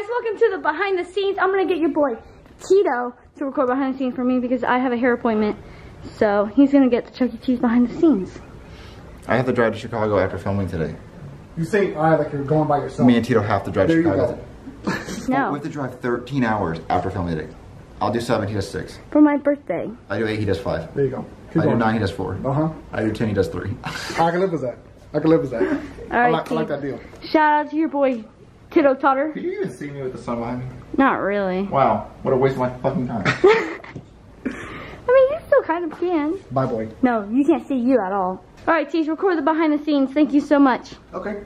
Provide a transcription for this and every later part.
guys, welcome to the behind the scenes. I'm gonna get your boy Tito to record behind the scenes for me because I have a hair appointment. So he's gonna get the Chuck E. Cheese behind the scenes. I have to drive to Chicago after filming today. You say, all right, like you're going by yourself. Me and Tito have to drive to There you Chicago. go. No, We have to drive 13 hours after filming today. I'll do seven, he does six. for my birthday. I do eight, he does five. There you go. I Keep do nine, he does four. Uh huh. I do ten, he does three. I can live with that. I can live with that. All I right, like, I like that deal. Shout out to your boy Tito Totter. Did you even see me with the sun behind me? Not really. Wow, what a waste of my fucking time. I mean, you still kind of can. Bye, boy. No, you can't see you at all. All right, Teach, record the behind the scenes. Thank you so much. okay.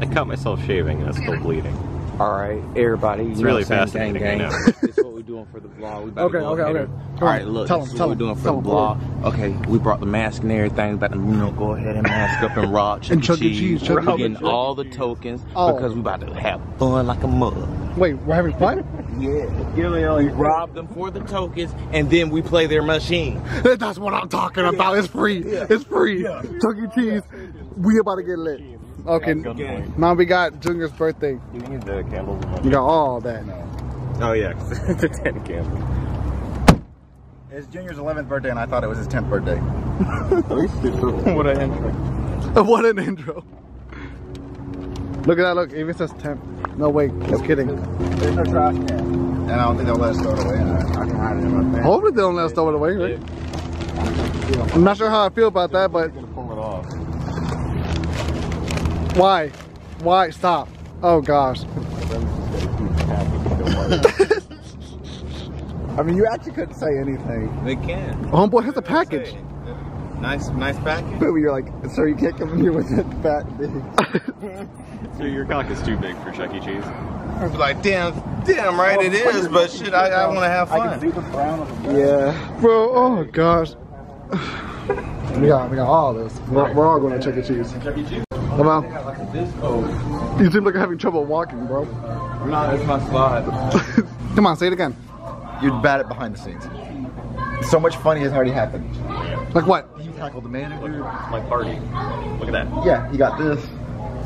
I cut myself shaving and it's still bleeding. All right, everybody. It's you really know what I'm saying? fascinating, Gang, know. gang. this what we're doing for the vlog. We Okay, okay, okay. and- Come All on, right, look, tell this him, tell what we're doing for tell the vlog. Okay, we brought the mask and everything. About to, you know, go ahead and mask up and rock Chuck And. Chuck E. Cheese. Cheese, Chuck E. We're Cheese. getting all the tokens Oh. because we about to have fun like a mug. Wait, we're having fun? Yeah. We rob them for the tokens and then we play their machine. That's what I'm talking about. It's free. It's free. Chuck E. Cheese. We about to get lit. Okay. Now we got Junior's birthday. You need the candles. You got all that. Oh yeah, it's a 10 candle. It's Junior's 11th birthday and I thought it was his 10th birthday. what an intro. what an intro. Look at that. Look, it even says temp. No, wait. Just kidding. There's no trash can. And I don't think they'll let us throw it away. I, I can hide it in my pants. Hopefully they don't let us throw it away, right? I'm not sure how I feel about that, but gonna pull it off. Why? Why? Stop. Oh gosh. I mean, you actually couldn't say anything. They can. Homeboy has a package. Nice, nice package. But you're like, sir, you can't come in here with that fat thing. So your cock is too big for Chuck E. Cheese. I was like, damn, damn right it oh, is, but shit, I, I want to have fun. the brown of the Yeah. Bro, oh gosh. We got, we got all this. We're, we're all going to Chuck E. Cheese. Come on. You seem like you're having trouble walking, bro. No, it's my slide. Come on, say it again. You're bad at behind the scenes. So much funny has already happened. Like what? He tackled the manager. Like party. Look at that. Yeah, he got this.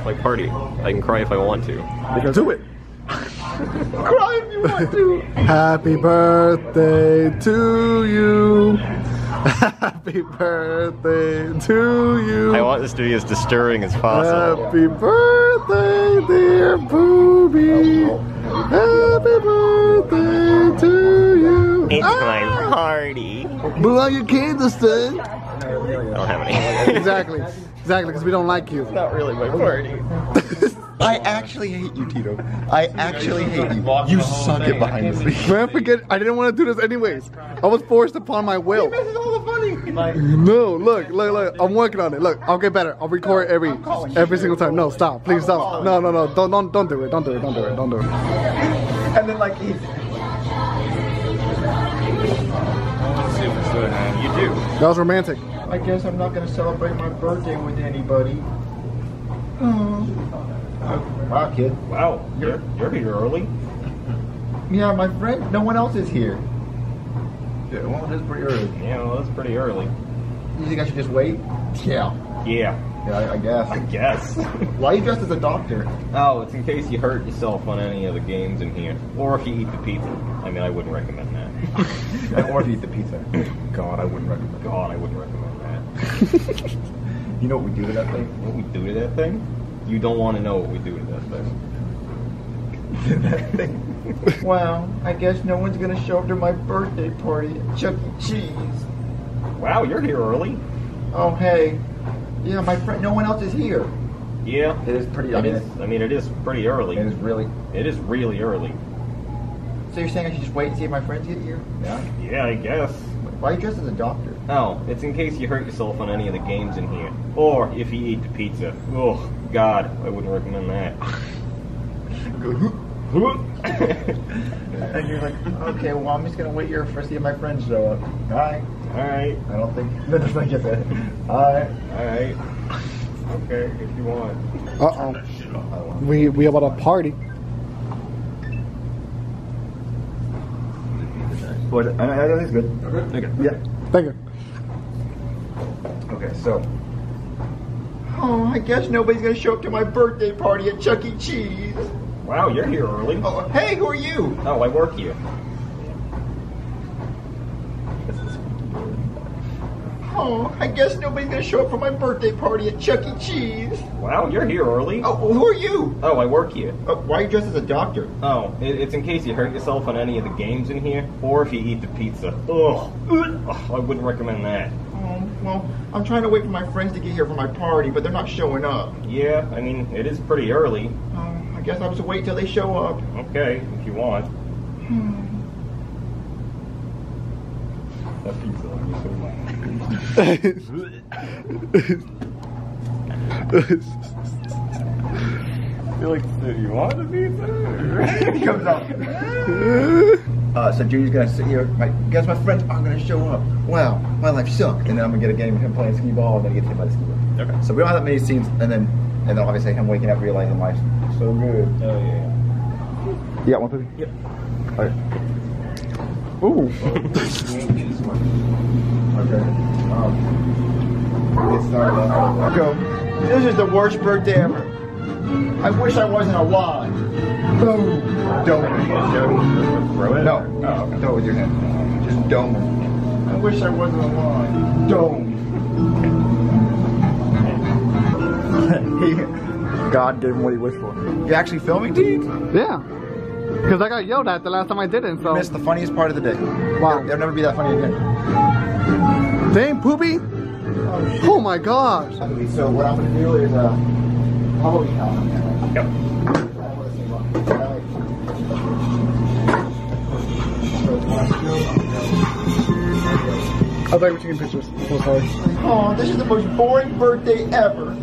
Like party. I can cry if I want to. Do it. Cry if you want to. Happy birthday to you. Happy birthday to you. I want this to be as disturbing as possible. Happy birthday, dear Booby. Happy birthday to you. It's Ah, my party. Blow out your candles, son. I don't have any. Exactly. Exactly, because we don't like you. Not really my party. I actually hate you, Tito. I actually hate you. You suck it behind the scenes. Man, forget, I didn't want to do this anyways. I was forced upon my will. No, look, look, look. I'm working on it. Look, I'll get better. I'll record every every single time. No, stop. Please stop. No, no, no. Don't don't don't do it. Don't do it. Don't do it. Don't do it. And then like he You do. That was romantic. I guess I'm not gonna celebrate my birthday with anybody. Wow, kid. Wow, you're, you're here early. Yeah, my friend. No one else is here. Yeah, well, it is pretty early. Yeah, well, that's pretty early. You think I should just wait? Yeah. Yeah, Yeah, I, I guess. I guess. Why are you dressed as a doctor? oh, it's in case you hurt yourself on any of the games in here. Or if you eat the pizza. I mean, I wouldn't recommend that. or if you eat the pizza. God, I wouldn't recommend. God, I wouldn't recommend that. You know what we do to that thing? What we do to that thing? You don't want to know what we do to that thing. That thing. Well, I guess no one's gonna show up to my birthday party at Chuck E. Cheese. Wow, you're here early. Oh, hey. Yeah, my friend. No one else is here. Yeah. It is pretty. I I mean, mean, it's, I mean, it is pretty early. it is really. It is really early. So you're saying I should just wait and see if my friends get here? Yeah. Yeah, I guess. Why are you dressed as a doctor? Oh, it's in case you hurt yourself on any of the games in here. Or if you eat the pizza. Oh, God, I wouldn't recommend that. and you're like, okay, well, I'm just gonna wait here for see if my friends show up. All right. Alright, I don't think. That doesn't make it that. All right. alright. Okay, if you want. Uh oh. We we about to party. But I, I, I think it's good. Okay. Yeah. Thank you. Okay, so. Oh, I guess nobody's gonna show up to my birthday party at Chuck E. Cheese. Wow, you're here early. Oh, hey, who are you? Oh, I work here. Oh, I guess nobody's gonna show up for my birthday party at Chuck E. Cheese. Wow, you're here early. Oh, who are you? Oh, I work here. Uh, why are you dressed as a doctor? Oh, it, it's in case you hurt yourself on any of the games in here, or if you eat the pizza. Ugh. Ugh, I wouldn't recommend that. Oh, well, I'm trying to wait for my friends to get here for my party, but they're not showing up. Yeah, I mean, it is pretty early. I guess I'll just wait till they show up. Okay, if you want. That pizza on you so much. You're like, do you want the pizza? he comes out. Uh, so Junior's gonna sit here. My guess my friends aren't gonna show up. Wow, my life sucked. And then I'm gonna get a game of him playing skee ball, and then get hit by the skee ball. Okay. So we don't have that many scenes, and then and then obviously him waking up realizing life's so good. Oh, yeah. You got one, Poopy? Yep. Okay. Ooh. Okay. Um, get started. Uh, go. This is the worst birthday ever. I wish I wasn't alive. Boom. Don't. Throw it? No. Oh, okay. Throw it with your hand. Just dome him. I wish I wasn't alive. Dome. God gave him what he wished for. You actually filming, dude? Yeah. Because I got yelled at the last time I did it, so. Missed the funniest part of the day. Wow. It'll, it'll never be that funny again. Dang, poopy. Oh my gosh. So what I'm gonna do is uh, Halloween house. Yep. I thought you were taking pictures. So sorry. Oh, this is the most boring birthday ever.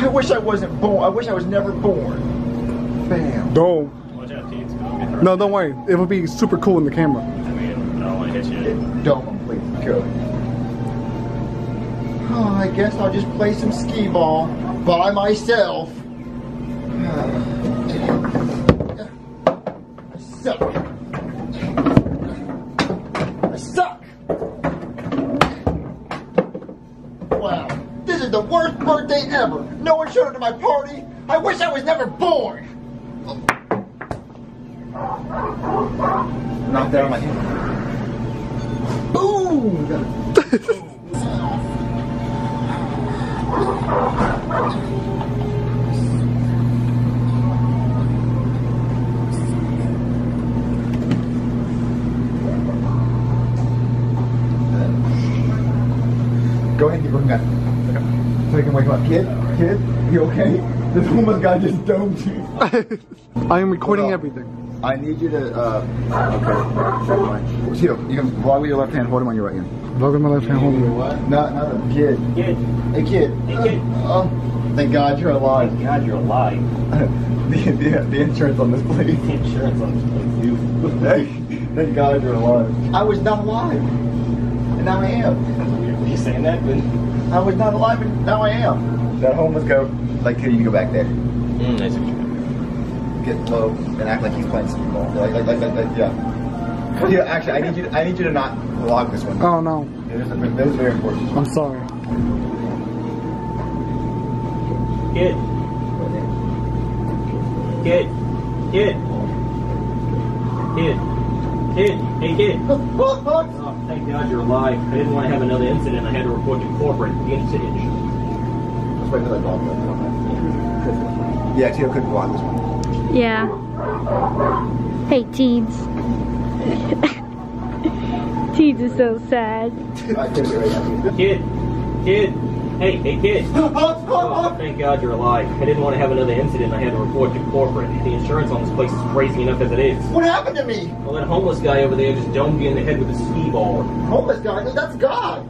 I wish I wasn't born. I wish I was never born. Bam. Don't. Watch out, T. It's gonna get hurt. No, don't worry. It would be super cool in the camera. I mean, I don't want to hit you. Dome him, please. Go. Oh, I guess I'll just play some skee ball by myself. Wish I was never born. Knock that on my head. Boom! Go ahead and keep looking at it. So you can wake him up. Kid, kid, you okay? This homeless guy just domed you. I am recording everything. I need you to, uh, okay. Tito, you can vlog with your left hand, hold him on your right hand. Look at my left hand holding. Not, not a kid. Kid, Hey, kid. Hey, kid. Oh, thank God you're alive. God, you're alive. the, the, the insurance on this place. The insurance on this place, dude. Hey, thank God you're alive. I was not alive. And now I am. Were you saying that? But I was not alive and now I am. That homeless goat, like, kid, you go back there. mm, I see what you mean. Get low and act like he's playing some ball. Like, like, like, like, like yeah. Yeah, actually, I need you. To, I need you to not vlog this one. Oh no. This is, this is very important. I'm sorry. Kid, kid, kid, kid, kid. Hey, kid. Oh, thank God you're alive. I didn't want to have another incident. I had to report to corporate. The incident. Let's wait for that dog. Yeah, Tito couldn't vlog this one. Yeah. Hey, Teeds. Teeds is so sad. I couldn't do it. Kid, kid. Hey, hey, kid. Oh, oh, thank God you're alive. I didn't want to have another incident. I had to report to corporate. The insurance on this place is crazy enough as it is. What happened to me? Well, that homeless guy over there just domed you in the head with a skee ball. Homeless guy? That's God.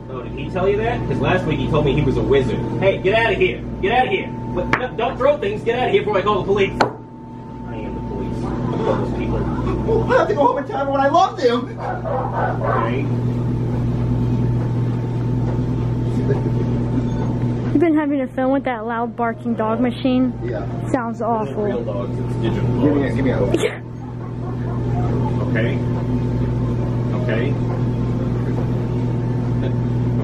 Did he tell you that? Because last week he told me he was a wizard. Hey, get out of here! Get out of here! What- no, Don't throw things! Get out of here before I call the police! I am the police. I love those people. Well, I have to go home and tell everyone I love them. Okay? You've been having to film with that loud barking dog machine. Yeah. Sounds Real awful. dogs, it's digital Give me a, dogs. give me a. Okay? Okay?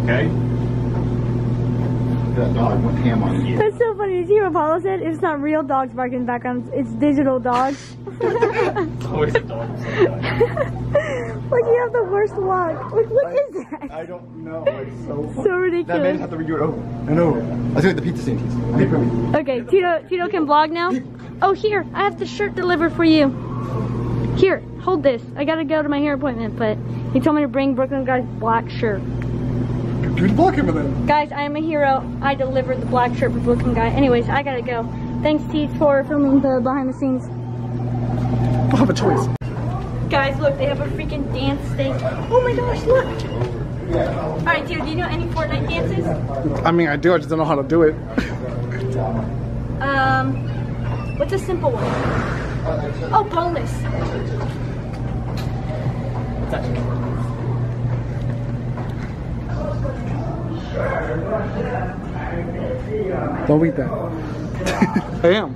Okay? That dog went ham on you. That's so funny. you see what Apollo said? It's not real dogs barking in the background. It's digital dogs. Always a dog. like you have the worst luck. Like what is that? I don't know. It's so So That man ridiculous. have to redo it over. I know. Let's get the pizza sandwiches. Hey, Perry. Okay, Tito, Tito can vlog now. Oh, here, I have the shirt delivered for you. Here, hold this. I gotta go to my hair appointment, but he told me to bring Brooklyn Guy's black shirt. Dude, block him then. Guys, I am a hero. I delivered the black shirt for Brooklyn Guy. Anyways, I gotta go. Thanks, Teach, for filming the behind the scenes. Don't have a choice. Guys, look, they have a freaking dance thing. Oh my gosh, look. Alright, Tito, do you know any Fortnite dances? I mean, I do. I just don't know how to do it. Um, what's a simple one? Oh, bonus. Don't eat that. I am.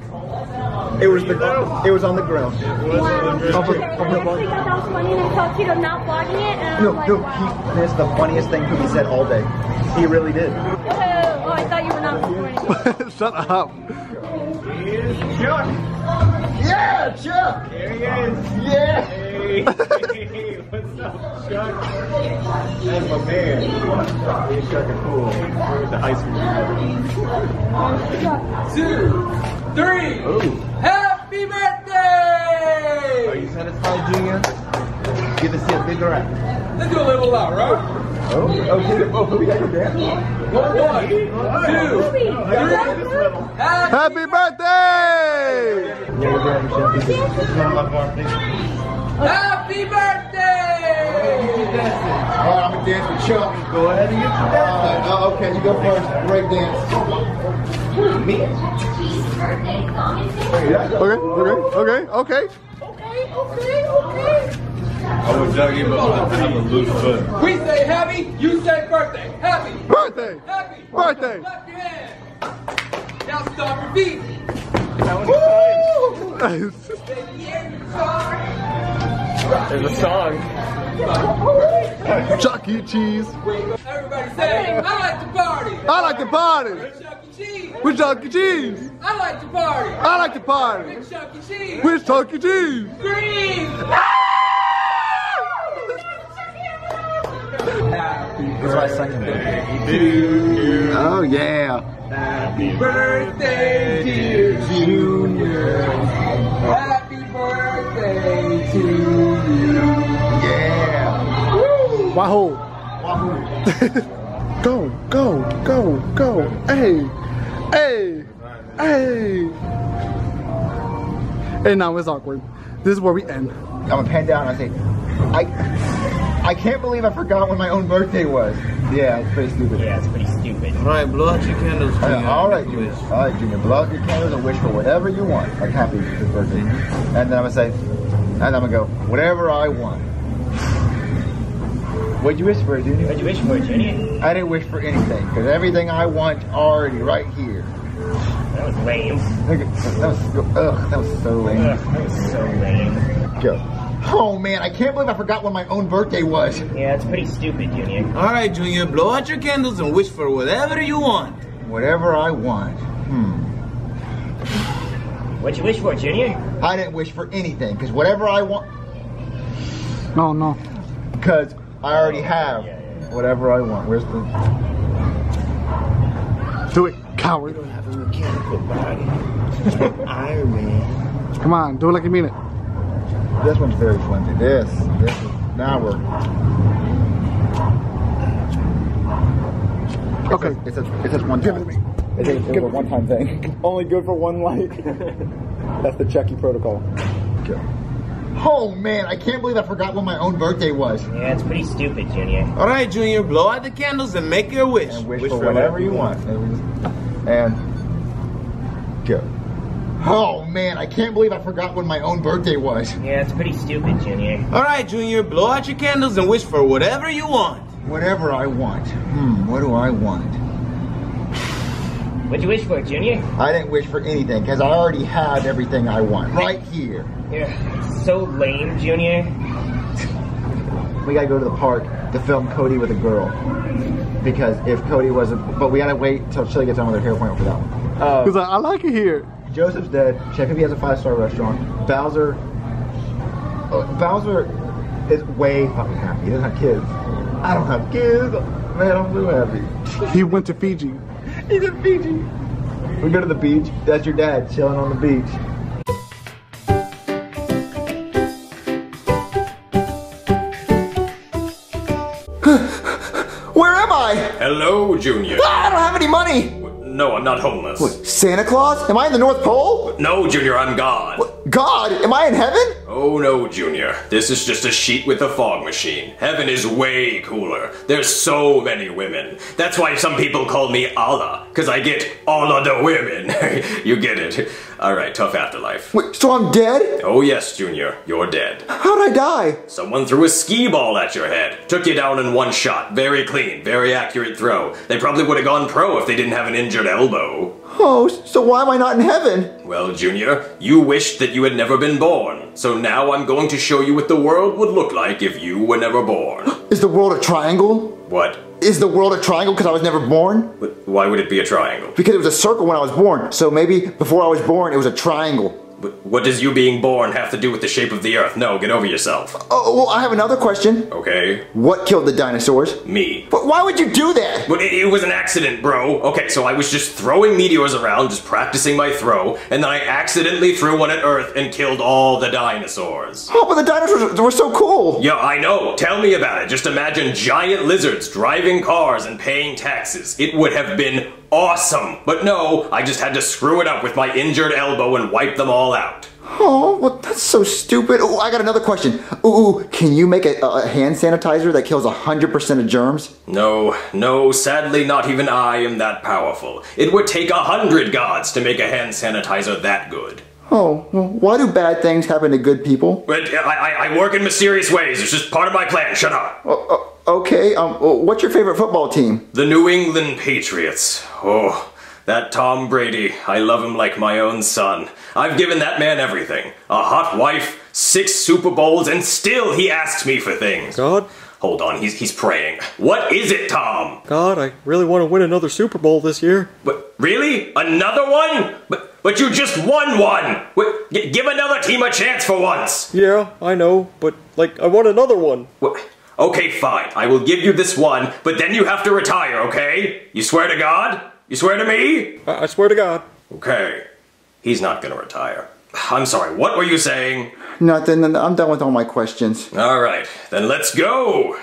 It was the. It was on the ground. Wow. Over- I over the actually thought that was funny and I saw Tito not vlogging it and No, like, no. wow. He, that's the funniest thing he said all day. He really did. Oh, oh, I thought you were not recording. Shut up. Chuck. Yeah, Chuck. There he is. Yeah. Hey, hey, what's? That's my man. Me and Chuck cool. With the high school. two, three. Happy birthday! Are you satisfied, Junior? Get to see a bigger act. Let's do a little loud, right? Oh, okay. Oh, we got your dance. One, two, three. Happy Happy birthday! Happy birthday! All right, I'm gonna dance with Chuck. Go ahead and get your dance. Uh, oh, okay, you go first. Break dance. Me? Okay, okay, okay, okay. Okay, okay, okay. I would jug him up have a loose foot. We say happy, you say birthday. Happy, Birthday! happy. Birthday. Clap your hands. Now stop your feet. There's a song. Chuck E. Cheese. Everybody say, I like to party. I like to party Chuck E. Cheese. with Chuck E. Cheese. I like to party. I like to party Chuck E. Cheese. with Chuck E. Cheese. Green. That's my second Oh, yeah. Happy birthday, dear Junior. Happy birthday to you. Yeah. Wahoo. go, go, go, go. Hey, hey, hey. Hey, now it's awkward. This is where we end. I'm gonna pan down and I say, I, I can't believe I forgot when my own birthday was. Yeah, it's pretty stupid. Yeah, it's pretty stupid. All right, blow out your candles. Uh, all right, Junior. All right, Junior. Blow out your candles and wish for whatever you want. Like happy this birthday. And then I'm gonna say, and I'm gonna go, whatever I want. What'd you wish for, Junior? What'd you wish for, Junior? I didn't wish for anything because everything I want already right here. That was lame. Look at that was so, ugh, that was so lame. Ugh, that was so lame. Go. Oh man, I can't believe I forgot when my own birthday was. Yeah, it's pretty stupid, Junior. All right, Junior, blow out your candles and wish for whatever you want. Whatever I want. Hmm. What'd you wish for, Junior? I didn't wish for anything because whatever I want, No, no. because I already oh, have whatever I want. Where's the? Do it, coward. You don't have a mechanical body. Iron Man. Come on, do it like you mean it. This one's very flimsy. This, this is now we're. Okay. It's a, it's just one time. It's a, it's a one-time thing. Only good for one light. That's the Chucky protocol. Oh man, I can't believe I forgot when my own birthday was. Yeah, it's pretty stupid, Junior. All right, Junior, blow out the candles and make your wish. And wish, for, whatever you want. And go. Oh man, I can't believe I forgot when my own birthday was. Yeah, it's pretty stupid, Junior. All right, Junior, blow out your candles and wish for whatever you want. Whatever I want. Hmm, what do I want? What'd you wish for, Junior? I didn't wish for anything because I already have everything I want right here. Yeah, it's so lame, Junior. We gotta go to the park to film Cody with a girl. Because if Cody wasn't, but we gotta wait till Chilly gets on with her hair appointment for uh, that one. He's like, I like it here. Joseph's dead. Check if he has a five star restaurant. Bowser. Oh, Bowser is way fucking happy. He doesn't have kids. I don't have kids. Man, I'm so happy. He went to Fiji. He's in Fiji. We go to the beach. That's your dad chilling on the beach. Where am I? Hello, Junior. Ah, I don't have any money. No, I'm not homeless. Santa Claus? Am I in the North Pole? No, Junior, I'm God. God, am I in heaven? Oh no, Junior. This is just a sheet with a fog machine. Heaven is way cooler. There's so many women. That's why some people call me Allah, because I get all of the women. you get it. Alright, tough afterlife. Wait, so I'm dead? Oh yes, Junior, you're dead. How'd I die? Someone threw a skee ball at your head. Took you down in one shot. Very clean, very accurate throw. They probably would have gone pro if they didn't have an injured elbow. Oh, so why am I not in heaven? Well, Junior, you wished that you had never been born. So now I'm going to show you what the world would look like if you were never born. Is the world a triangle? What? Is the world a triangle because I was never born? But Why would it be a triangle? Because it was a circle when I was born. So maybe before I was born, it was a triangle. But What does you being born have to do with the shape of the earth? No, get over yourself. Oh, well, I have another question. Okay? What killed the dinosaurs? Me. But why would you do that? But it, it was an accident, bro. Okay, so I was just throwing meteors around, just practicing my throw, and then I accidentally threw one at Earth and killed all the dinosaurs. Oh, but the dinosaurs were so cool. Yeah, I know. Tell me about it. Just imagine giant lizards driving cars and paying taxes. It would have been awesome. But no, I just had to screw it up with my injured elbow and wipe them all out. Oh, well, that's so stupid. Oh, I got another question. Ooh, can you make a, a hand sanitizer that kills 100% of germs? No, no, sadly, not even I am that powerful. It would take a hundred gods to make a hand sanitizer that good. Oh, well, why do bad things happen to good people? But uh, I, I, I work in mysterious ways. It's just part of my plan. Shut up. Oh, oh, okay, um, what's your favorite football team? The New England Patriots. Oh, that Tom Brady. I love him like my own son. I've given that man everything a hot wife, six Super Bowls, and still he asks me for things. God, Hold on, he's, he's praying. What is it, Tom? God, I really want to win another Super Bowl this year. But really? Another one? But but you just won one. Wait, g- give another team a chance for once. Yeah, I know, but like I want another one. Wh- Okay, fine. I will give you this one, but then you have to retire. Okay? You swear to God? You swear to me? I, I swear to God. Okay. He's not gonna retire. I'm sorry. What were you saying? Nothing, I'm done with all my questions. All right, then let's go.